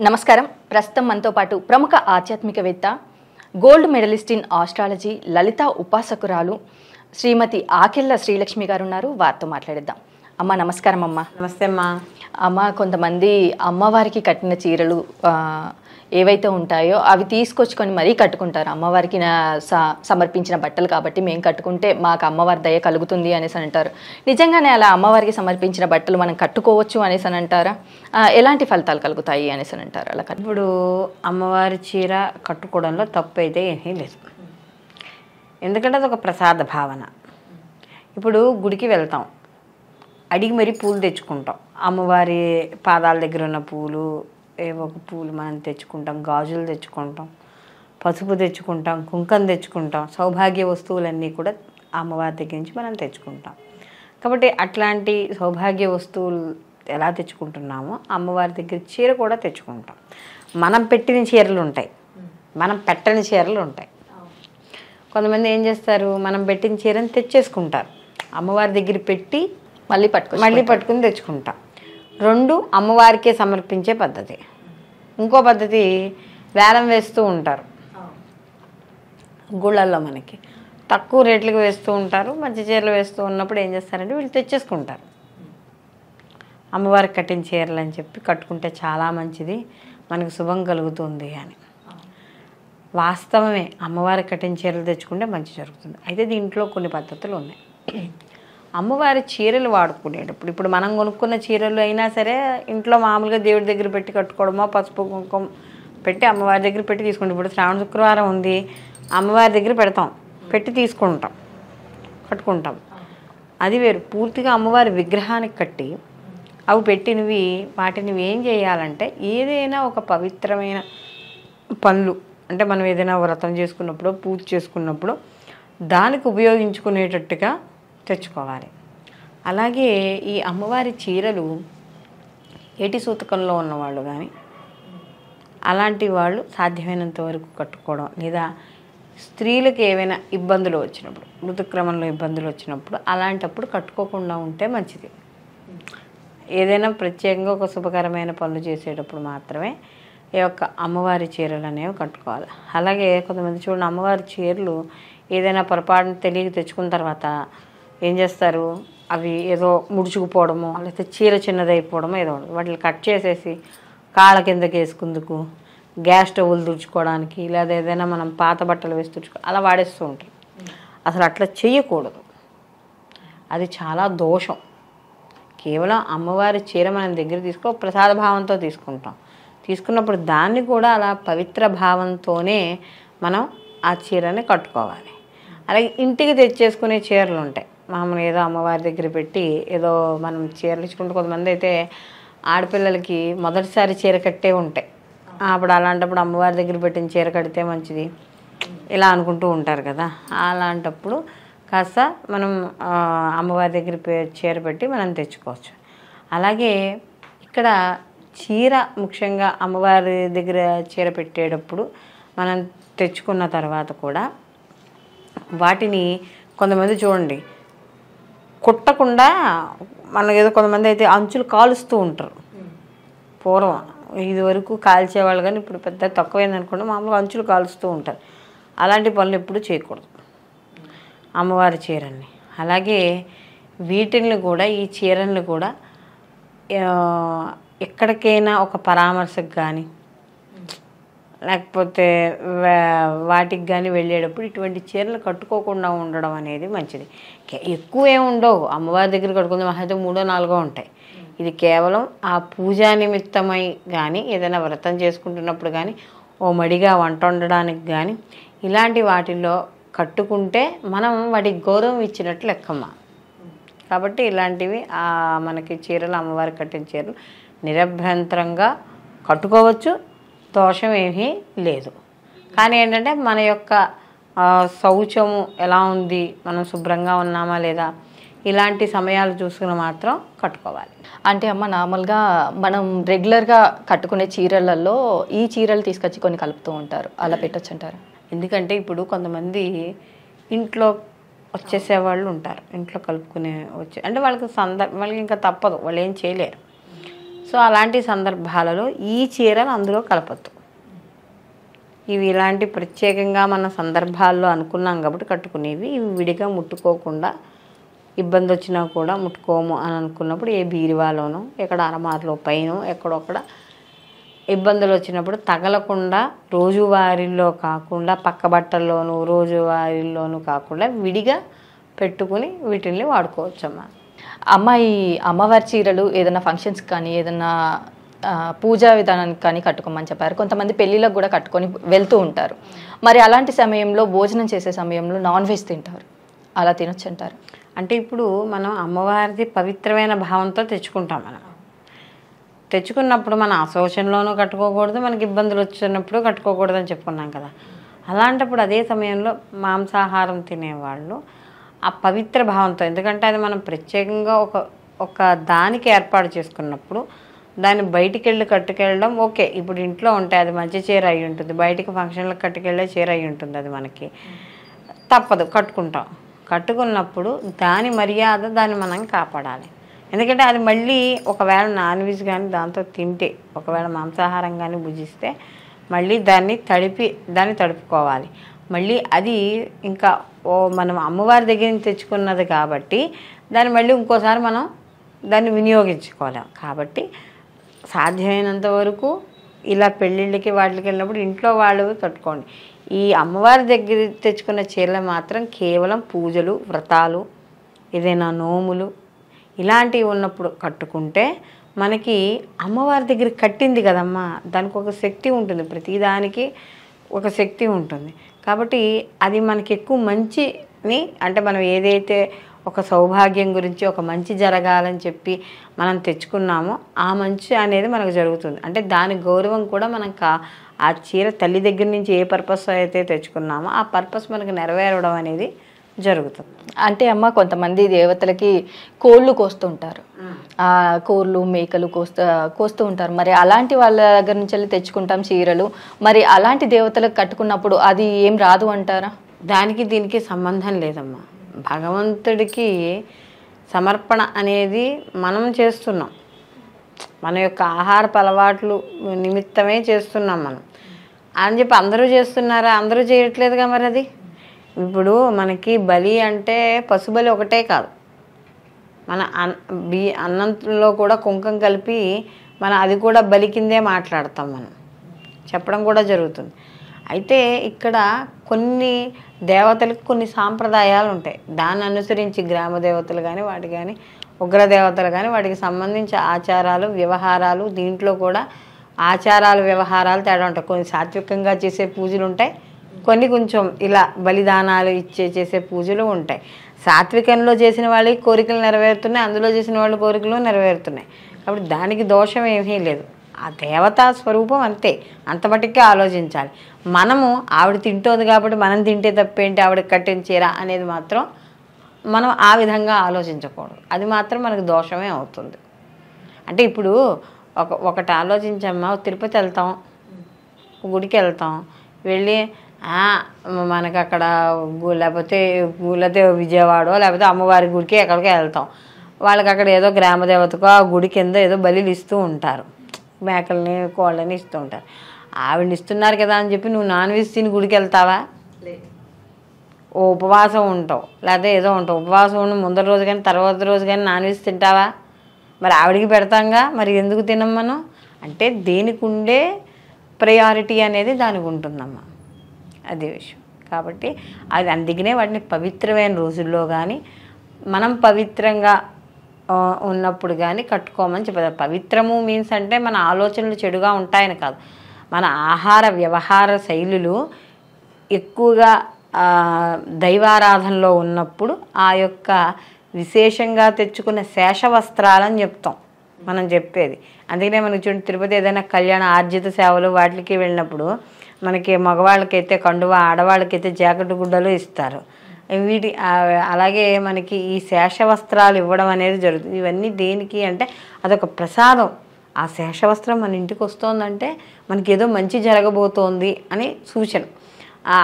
నమస్కారం. ప్రస్తుతం మనతో పాటు ప్రముఖ ఆధ్యాత్మికవేత్త gold medalist in astrology Lalitha ఉపాసకురాలు శ్రీమతి ఆకెళ్ళ శ్రీలక్ష్మి గారు ఉన్నారు వారితో మాట్లాడిద్దాం. అమ్మ నమస్కారం అమ్మ. నమస్తే అమ్మా. అమ్మ కొంతమంది అమ్మవారికి కట్టిన చీరలు ఏవైతే ఉంటాయో అవి తీసుకొచ్చుకొని మరీ కట్టుకుంటారు. అమ్మవారికి నా స- సమర్పించిన బట్టలు కాబట్టి మేము కట్టుకుంటే మాకు అమ్మవారి దయ కలుగుతుంది అనేసి అంటారు. నిజంగానే అలా అమ్మవారికి సమర్పించిన బట్టలు మనం కట్టుకోవచ్చు అనేసి అని అంటారా? ఎలాంటి ఫలితాలు కలుగుతాయి అనేసి అని అంటారు అలా ఇప్పుడు అమ్మవారి చీర కట్టుకోవడంలో తప్పు అయితే ఏమీ లేదు. ఎందుకంటే అది ఒక ప్రసాద భావన. ఇప్పుడు గుడికి వెళ్తాం. అడిగి మరీ పూలు తెచ్చుకుంటాం. అమ్మవారి పాదాల దగ్గర ఉన్న పూలు ఏవో ఒక పూలు మనం తెచ్చుకుంటాం గాజులు తెచ్చుకుంటాం పసుపు తెచ్చుకుంటాం కుంకం తెచ్చుకుంటాం సౌభాగ్య వస్తువులన్నీ కూడా అమ్మవారి దగ్గర నుంచి మనం తెచ్చుకుంటాం. కాబట్టి అట్లాంటి సౌభాగ్య వస్తువులు ఎలా తెచ్చుకుంటున్నామో అమ్మవారి దగ్గర చీర కూడా తెచ్చుకుంటాం. మనం పెట్టిన చీరలు ఉంటాయి. మనం పెట్టని చీరలు ఉంటాయి. కొంతమంది ఏం చేస్తారు? మనం పెట్టిన చీరని తెచ్చేసుకుంటారు. అమ్మవారి దగ్గర పెట్టి మళ్ళీ పట్టుకో మళ్ళీ పట్టుకుని తెచ్చుకుంటాం. రెండు అమ్మవారికే సమర్పించే పద్ధతి. ఇంకో పద్ధతి వేలం వేస్తూ ఉంటారు. గుళ్ళల్లో మనకి. తక్కువ రేట్లకు వేస్తూ ఉంటారు. మంచి చీరలు వేస్తూ ఉన్నప్పుడు ఏం చేస్తారంటే వీళ్ళు తెచ్చేసుకుంటారు. అమ్మవారికి కట్టిన చీరలు అని చెప్పి కట్టుకుంటే చాలా మంచిది. మనకు శుభం కలుగుతుంది అని. వాస్తవమే అమ్మవారికి కట్టిన చీరలు తెచ్చుకుంటే మంచి జరుగుతుంది. అయితే దీంట్లో కొన్ని పద్ధతులు ఉన్నాయి. అమ్మవారి చీరలు వాడుకునేటప్పుడు ఇప్పుడు మనం కొనుక్కున్న చీరలు అయినా సరే ఇంట్లో మామూలుగా దేవుడి దగ్గర పెట్టి కట్టుకోవడమో పసుపు కుంకుమ పెట్టి అమ్మవారి దగ్గర పెట్టి తీసుకుంటాం. ఇప్పుడు శ్రావణ శుక్రవారం ఉంది అమ్మవారి దగ్గర పెడతాం పెట్టి తీసుకుంటాం కట్టుకుంటాం. అది వేరు. పూర్తిగా అమ్మవారి విగ్రహానికి కట్టి అవి పెట్టినవి వాటిని ఏం చేయాలంటే ఏదైనా ఒక పవిత్రమైన పనులు అంటే మనం ఏదైనా వ్రతం చేసుకున్నప్పుడు పూజ చేసుకున్నప్పుడు దానికి ఉపయోగించుకునేటట్టుగా తెచ్చుకోవాలి. అలాగే ఈ అమ్మవారి చీరలు ఏటి సూతకంలో ఉన్నవాళ్ళు కానీ అలాంటి వాళ్ళు సాధ్యమైనంత వరకు కట్టుకోవడం లేదా స్త్రీలకు ఏవైనా ఇబ్బందులు వచ్చినప్పుడు ఋతుక్రమంలో ఇబ్బందులు వచ్చినప్పుడు అలాంటప్పుడు కట్టుకోకుండా ఉంటే మంచిది. ఏదైనా ప్రత్యేకంగా ఒక శుభకరమైన పనులు చేసేటప్పుడు మాత్రమే ఈ యొక్క అమ్మవారి చీరలు అనేవి కట్టుకోవాలి. అలాగే కొంతమంది చూడండి అమ్మవారి చీరలు ఏదైనా పొరపాటున తెలియక తెచ్చుకున్న తర్వాత ఏం చేస్తారు? అవి ఏదో ముడుచుకుపోవడమో లేకపోతే చీర చిన్నదైపోవడమో ఏదో వాటిని కట్ చేసేసి కాళ్ళ కిందకి వేసుకుందుకు గ్యాస్ స్టవ్లు తుడుచుకోవడానికి లేదా ఏదైనా మనం పాత బట్టలు వేసి తుడుచుకో అలా వాడేస్తూ ఉంటారు అసలు అట్లా చేయకూడదు అది చాలా దోషం. కేవలం అమ్మవారి చీర మనం దగ్గర తీసుకో ప్రసాద భావంతో తీసుకుంటాం. తీసుకున్నప్పుడు దాన్ని కూడా అలా పవిత్ర భావంతోనే మనం ఆ చీరని కట్టుకోవాలి. అలాగే ఇంటికి తెచ్చేసుకునే చీరలు ఉంటాయి మామూలు ఏదో అమ్మవారి దగ్గర పెట్టి ఏదో మనం చీరలు ఇచ్చుకుంటే కొంతమంది అయితే ఆడపిల్లలకి మొదటిసారి చీర కట్టే ఉంటాయి. అప్పుడు అలాంటప్పుడు అమ్మవారి దగ్గర పెట్టిన చీర కడితే మంచిది. ఇలా అనుకుంటూ ఉంటారు కదా. అలాంటప్పుడు కాస్త మనం అమ్మవారి దగ్గర పే- చీర పెట్టి మనం తెచ్చుకోవచ్చు. అలాగే ఇక్కడ చీర ముఖ్యంగా అమ్మవారి దగ్గర చీర పెట్టేటప్పుడు మనం తెచ్చుకున్న తర్వాత కూడా వాటిని కొంతమంది చూడండి కుట్టకుండా మన ఏదో కొంతమంది అయితే అంచులు కాలుస్తూ ఉంటారు. పూర్వం ఇది వరకు కాల్చేవాళ్ళు కానీ ఇప్పుడు పెద్ద తక్కువైంది అనుకోండి మామూలుగా అంచులు కాలుస్తూ ఉంటారు. అలాంటి పనులు ఎప్పుడు చేయకూడదు. అమ్మవారి చీరల్ని. అలాగే వీటిని కూడా ఈ చీరల్ని కూడా ఎక్కడికైనా ఒక పరామర్శకు కానీ లేకపోతే వాటికి కానీ వెళ్ళేటప్పుడు ఇటువంటి చీరలు కట్టుకోకుండా ఉండడం అనేది మంచిది. ఎక్కువ ఉండవు. అమ్మవారి దగ్గర కట్టుకుందాం మహాయితే మూడో నాలుగో ఉంటాయి. ఇది కేవలం ఆ పూజా నిమిత్తమై కానీ ఏదైనా వ్రతం చేసుకుంటున్నప్పుడు కానీ ఓ మడిగా వంట వండడానికి కానీ ఇలాంటి వాటిల్లో కట్టుకుంటే మనం వాటికి గౌరవం ఇచ్చినట్లు లెక్కమ్మ. కాబట్టి ఇలాంటివి మనకి చీరలు అమ్మవారికి కట్టిన చీరలు నిరభ్యంతరంగా కట్టుకోవచ్చు. దోషం ఏమీ లేదు. కానీ ఏంటంటే మన యొక్క శౌచము ఎలా ఉంది? మనం శుభ్రంగా ఉన్నామా లేదా? ఇలాంటి సమయాలు చూసుకుని మాత్రం కట్టుకోవాలి. అంటే అమ్మ నార్మల్గా మనం రెగ్యులర్గా కట్టుకునే చీరలలో ఈ చీరలు తీసుకొచ్చి కొన్ని కలుపుతూ ఉంటారు. అలా పెట్టొచ్చు అంటారు ఎందుకంటే ఇప్పుడు కొంతమంది ఇంట్లో వచ్చేసే వాళ్ళు ఉంటారు. ఇంట్లో కలుపుకునే వచ్చే అంటే వాళ్ళకి సందర్భం వాళ్ళకి ఇంకా తప్పదు. వాళ్ళు ఏం చేయలేరు. సో అలాంటి సందర్భాలలో ఈ చీరలు అందులో కలపద్దు. ఇవి ఇలాంటి ప్రత్యేకంగా మన సందర్భాల్లో అనుకున్నాం కాబట్టి కట్టుకునేవి. ఇవి విడిగా ముట్టుకోకుండా ఇబ్బంది వచ్చినా కూడా ముట్టుకోము అని అనుకున్నప్పుడు ఏ బీరువాలోనో ఎక్కడ అరమార్లో పైన ఎక్కడొక్కడ ఇబ్బందులు వచ్చినప్పుడు తగలకుండా రోజువారీలో కాకుండా పక్క బట్టల్లోనూ రోజువారీలోనూ కాకుండా విడిగా పెట్టుకుని వీటిని వాడుకోవచ్చమ్మా. అమ్మాయి అమ్మవారి చీరలు ఏదైనా ఫంక్షన్స్ కానీ ఏదైనా పూజా విధానానికి కానీ కట్టుకోమని చెప్పారు. కొంతమంది పెళ్ళిళ్ళకు కూడా కట్టుకొని వెళ్తూ ఉంటారు. మరి అలాంటి సమయంలో భోజనం చేసే సమయంలో నాన్ వెజ్ తింటారు. అలా తినొచ్చు అంటారు. అంటే ఇప్పుడు మనం అమ్మవారిది పవిత్రమైన భావంతో తెచ్చుకుంటాం మనం. తెచ్చుకున్నప్పుడు మన అశోచనలోనూ కట్టుకోకూడదు మనకి ఇబ్బందులు వచ్చినప్పుడు కట్టుకోకూడదు అని చెప్పుకున్నాం కదా. అలాంటప్పుడు అదే సమయంలో మాంసాహారం తినేవాళ్ళు ఆ పవిత్ర భావంతో ఎందుకంటే అది మనం ప్రత్యేకంగా ఒక ఒక దానికి ఏర్పాటు చేసుకున్నప్పుడు దాన్ని బయటికి వెళ్ళి కట్టుకెళ్ళడం ఓకే. ఇప్పుడు ఇంట్లో ఉంటే అది మంచి చీర అయి ఉంటుంది. బయటికి ఫంక్షన్లకు కట్టుకెళ్ళే చీర అయి ఉంటుంది అది మనకి. తప్పదు కట్టుకుంటాం. కట్టుకున్నప్పుడు దాని మర్యాద దాన్ని మనం కాపాడాలి. ఎందుకంటే అది మళ్ళీ ఒకవేళ నాన్ వెజ్ కానీ దాంతో తింటే ఒకవేళ మాంసాహారం కానీ భుజిస్తే మళ్ళీ దాన్ని తడిపి దాన్ని తడుపుకోవాలి. మళ్ళీ అది ఇంకా ఓ మనం అమ్మవారి దగ్గర నుంచి తెచ్చుకున్నది కాబట్టి దాన్ని మళ్ళీ ఇంకోసారి మనం దాన్ని వినియోగించుకోలేం. కాబట్టి సాధ్యమైనంత వరకు ఇలా పెళ్ళిళ్ళకి వాటికి వెళ్ళినప్పుడు ఇంట్లో వాళ్ళు కట్టుకోండి ఈ అమ్మవారి దగ్గర తెచ్చుకున్న చీరలు మాత్రం కేవలం పూజలు వ్రతాలు ఏదైనా నోములు ఇలాంటివి ఉన్నప్పుడు కట్టుకుంటే మనకి అమ్మవారి దగ్గర కట్టింది కదమ్మా దానికి ఒక శక్తి ఉంటుంది. ప్రతిదానికి ఒక శక్తి ఉంటుంది. కాబట్టి అది మనకి ఎక్కువ మంచిని అంటే మనం ఏదైతే ఒక సౌభాగ్యం గురించి ఒక మంచి జరగాలని చెప్పి మనం తెచ్చుకున్నామో ఆ మంచి అనేది మనకు జరుగుతుంది. అంటే దాని గౌరవం కూడా మనం కా ఆ చీర తల్లి దగ్గర నుంచి ఏ పర్పస్ అయితే తెచ్చుకున్నామో ఆ పర్పస్ మనకు నెరవేరడం అనేది జరుగుతుంది. అంటే అమ్మ కొంతమంది దేవతలకి కోళ్ళు కోస్తుంటారు. ఆ కోళ్ళు మేకలు కోస్తూ కోస్తూ ఉంటారు. మరి అలాంటి వాళ్ళ దగ్గర నుంచి వెళ్ళి తెచ్చుకుంటాం చీరలు. మరి అలాంటి దేవతలకు కట్టుకున్నప్పుడు అది ఏం రాదు అంటారా? దానికి దీనికి సంబంధం లేదమ్మా. భగవంతుడికి సమర్పణ అనేది మనం చేస్తున్నాం. మన యొక్క ఆహారపు అలవాట్లు నిమిత్తమే చేస్తున్నాం మనం. అని చెప్పి అందరూ చేస్తున్నారా? అందరూ చేయట్లేదుగా మరి అది? ఇప్పుడు మనకి బలి అంటే పశుబలి ఒకటే కాదు. మన అన్ బి అన్నంలో కూడా కుంకం కలిపి మన అది కూడా బలి కిందే మాట్లాడతాం మనం. చెప్పడం కూడా జరుగుతుంది. అయితే ఇక్కడ కొన్ని దేవతలకు కొన్ని సాంప్రదాయాలు ఉంటాయి. దాన్ని అనుసరించి గ్రామ దేవతలు కానీ వాటి కానీ ఉగ్రదేవతలు కానీ వాటికి సంబంధించి ఆచారాలు వ్యవహారాలు దీంట్లో కూడా ఆచారాలు వ్యవహారాలు తేడా ఉంటాయి. కొన్ని సాత్వికంగా చేసే పూజలు ఉంటాయి. కొన్ని కొంచెం ఇలా బలిదానాలు ఇచ్చే చేసే పూజలు ఉంటాయి. సాత్వికంలో చేసిన వాళ్ళకి కోరికలు నెరవేరుతున్నాయి. అందులో చేసిన వాళ్ళ కోరికలు నెరవేరుతున్నాయి. కాబట్టి దానికి దోషం ఏమీ లేదు. ఆ దేవతా స్వరూపం అంతే. అంత ఆలోచించాలి. మనము ఆవిడ తింటోంది కాబట్టి మనం తింటే తప్పేంటి? ఆవిడకి కట్టిన చీర అనేది మాత్రం మనం ఆ విధంగా ఆలోచించకూడదు. అది మాత్రం మనకు దోషమే అవుతుంది. అంటే ఇప్పుడు ఒక ఒకటి ఆలోచించమ్మా తిరుపతి వెళ్తాం గుడికి వెళ్తాం వెళ్ళి మనకు అక్కడ లేకపోతే లేకపోతే విజయవాడ లేకపోతే అమ్మవారి గుడికి ఎక్కడికి వెళ్తాం. వాళ్ళకి అక్కడ ఏదో గ్రామదేవతకో ఆ గుడి కింద ఏదో బలిలు ఇస్తూ ఉంటారు. మేకల్ని కోళ్ళని ఇస్తూ ఉంటారు. ఆవిడని ఇస్తున్నారు కదా అని చెప్పి నువ్వు నాన్ వెజ్ తిని గుడికి వెళ్తావా? ఓ ఉపవాసం ఉంటావు. లేకపోతే ఏదో ఉంటావు. ఉపవాసం ఉండి. ముందర రోజు కానీ తర్వాత రోజు కానీ నాన్ వెజ్ తింటావా? మరి ఆవిడికి పెడతాంగా. మరి ఎందుకు తినం మనం అంటే దేనికి ఉండే ప్రయారిటీ అనేది దానికి ఉంటుందమ్మా. అదే విషయం. కాబట్టి అది అందుకనే వాటిని పవిత్రమైన రోజుల్లో కానీ మనం పవిత్రంగా ఉన్నప్పుడు కానీ కట్టుకోమని చెప్పారు పవిత్రము మీన్స్ అంటే మన ఆలోచనలు చెడుగా ఉంటాయని కాదు. మన ఆహార వ్యవహార శైలులు ఎక్కువగా దైవారాధనలో ఉన్నప్పుడు ఆ యొక్క విశేషంగా తెచ్చుకున్న శేష వస్త్రాలని చెప్తాం. మనం చెప్పేది. అందుకనే మనకి చూడండి తిరుపతి ఏదైనా కళ్యాణ ఆర్జిత సేవలు వాటికి వెళ్ళినప్పుడు మనకి మగవాళ్ళకైతే కండువ ఆడవాళ్ళకైతే జాకెట్ గుడ్డలు ఇస్తారు. వీటి అలాగే మనకి ఈ శేష వస్త్రాలు ఇవ్వడం అనేది జరుగుతుంది. ఇవన్నీ దేనికి అంటే అదొక ప్రసాదం. ఆ శేషవస్త్రం మన ఇంటికి వస్తోందంటే మనకి ఏదో మంచి జరగబోతోంది అని సూచన.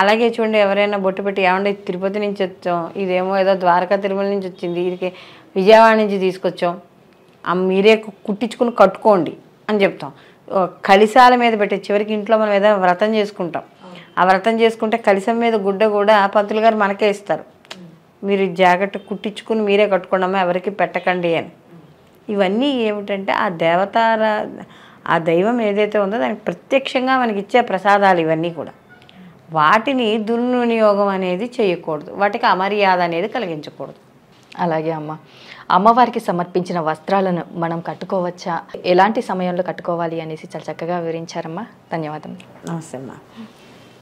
అలాగే చూడండి ఎవరైనా బొట్టు పెట్టి ఏమంటే తిరుపతి నుంచి వచ్చాం ఇదేమో ఏదో ద్వారకా తిరుమల నుంచి వచ్చింది ఇది విజయవాడ నుంచి తీసుకొచ్చాం ఆ మీరే కుట్టించుకుని కట్టుకోండి అని చెప్తాం. కలిశాల కలిసాల మీద పెట్టే చివరికి ఇంట్లో మనం ఏదైనా వ్రతం చేసుకుంటాం. ఆ వ్రతం చేసుకుంటే కలిసం మీద గుడ్డ కూడా పంతులు గారు మనకే ఇస్తారు. మీరు జాకెట్ కుట్టించుకుని మీరే కట్టుకోండి అమ్మా ఎవరికి పెట్టకండి అని. ఇవన్నీ ఏమిటంటే ఆ దేవతార ఆ దైవం ఏదైతే ఉందో దానికి ప్రత్యక్షంగా మనకి ఇచ్చే ప్రసాదాలు ఇవన్నీ కూడా. వాటిని దుర్వినియోగం అనేది చేయకూడదు. వాటికి అమర్యాద అనేది కలిగించకూడదు. అలాగే అమ్మ. అమ్మవారికి సమర్పించిన వస్త్రాలను మనం కట్టుకోవచ్చా? ఎలాంటి సమయంలో కట్టుకోవాలి అనేసి చాలా చక్కగా వివరించారమ్మా. ధన్యవాదం నమస్తే అమ్మా.